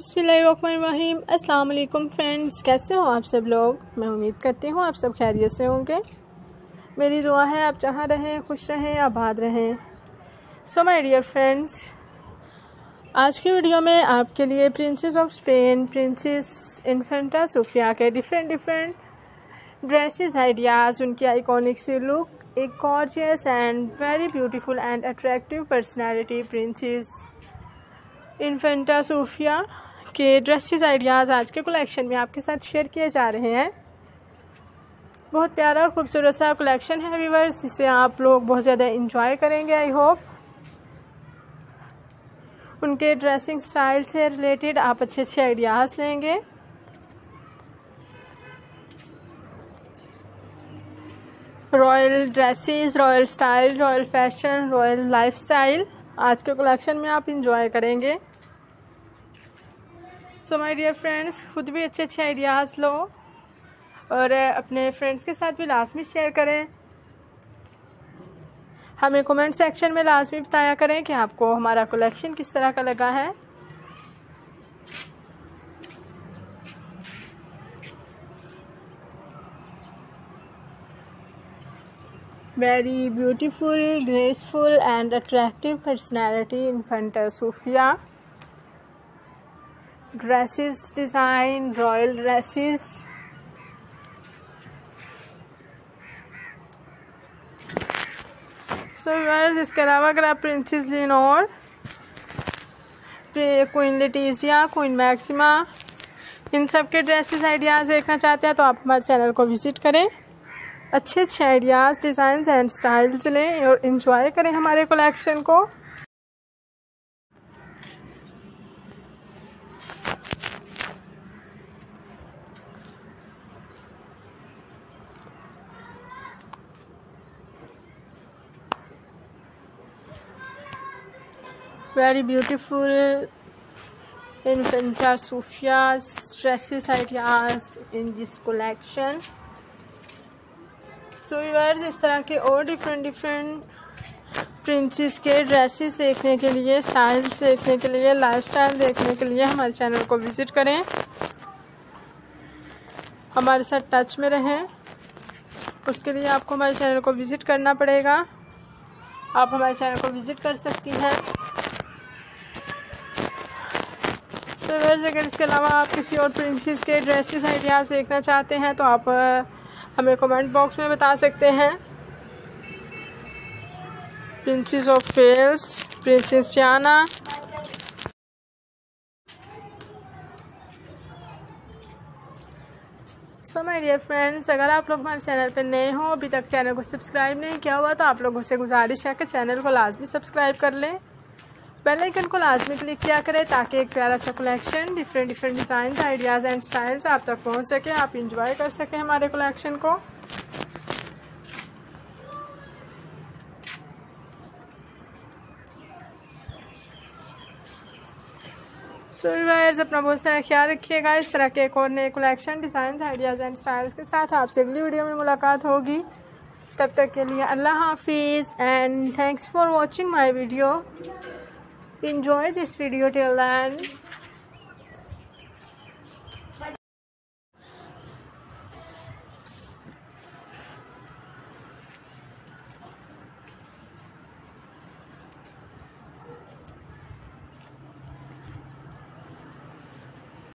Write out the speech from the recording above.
बसमीम अल्लाम फ्रेंड्स, कैसे हो आप सब लोग? मैं उम्मीद करती हूँ आप सब खैरियत से होंगे। मेरी दुआ है, आप जहाँ रहें, खुश रहें, आबाद रहें। सो माय डियर फ्रेंड्स आज की वीडियो में आपके लिए princess of Spain princess infanta Sofia के डिफरेंट डिफरेंट ड्रेसेस आइडियाज़ उनकी आइकॉनिक सी लुक एक gorgeous and very beautiful and attractive personality princess infanta Sofia के ड्रेसेस आइडियाज़ आज के कलेक्शन में आपके साथ शेयर किए जा रहे हैं। बहुत प्यारा और खूबसूरत सा कलेक्शन है व्यूवर्स जिसे आप लोग बहुत ज़्यादा इंजॉय करेंगे आई होप उनके ड्रेसिंग स्टाइल से रिलेटेड आप अच्छे अच्छे आइडियाज़ लेंगे। Royal dresses royal style royal fashion royal lifestyle आज के कलेक्शन में आप इंजॉय करेंगे। सो माय डियर फ्रेंड्स खुद भी अच्छे अच्छे आइडियाज़ लो और अपने फ्रेंड्स के साथ भी लाजमी शेयर करें। हमें कमेंट सेक्शन में लाजमी बताया करें कि आपको हमारा कलेक्शन किस तरह का लगा है। Beautiful, graceful and attractive personality in front of Sophia dresses design, royal dresses. So verse इसके अलावा अगर आप princess Leonor queen Letizia queen Maxima इन सब के ड्रेसेस आइडियाज़ देखना चाहते हैं तो आप हमारे चैनल को विज़िट करें। अच्छे अच्छे आइडियाज़ डिज़ाइन एंड स्टाइल्स लें और इन्जॉय करें हमारे कलेक्शन को। Very beautiful. Infanta Sophia's dresses ideas in this so so, इस तरह के और डिफरेंट डिफरेंट प्रिंसेस के ड्रेसेस देखने के लिए स्टाइल्स देखने के लिए लाइफस्टाइल देखने के लिए हमारे चैनल को विज़िट करें। हमारे साथ टच में रहें। उसके लिए आपको हमारे चैनल को विज़िट करना पड़ेगा। आप हमारे चैनल को विज़िट कर सकती हैं। तो वैसे अगर इसके अलावा आप किसी और प्रिंसेस के ड्रेसेस आइडियाज़ देखना चाहते हैं तो आप हमें कमेंट बॉक्स में बता सकते हैं। प्रिंसेस ऑफ़ फेल्स प्रिंसेस जाना सो माय डियर फ्रेंड्स अगर आप लोग हमारे चैनल पर नए हों, अभी तक चैनल को सब्सक्राइब नहीं किया हुआ तो आप लोगों से गुजारिश है कि चैनल को लाजमी सब्सक्राइब कर लें। बेल आइकन को लाजमी क्लिक किया करें ताकि एक प्यारा सा collection different different design ideas and styles आप तक पहुँच सके आप इंजॉय कर सकें हमारे कलेक्शन को। सो so, अपना बहुत सारा ख्याल रखिएगा। इस तरह के एक और नए collection design ideas and styles के साथ आपसे अगली वीडियो में मुलाकात होगी। तब तक के लिए अल्लाह हाफिज़ and thanks for watching my video enjoy this video till then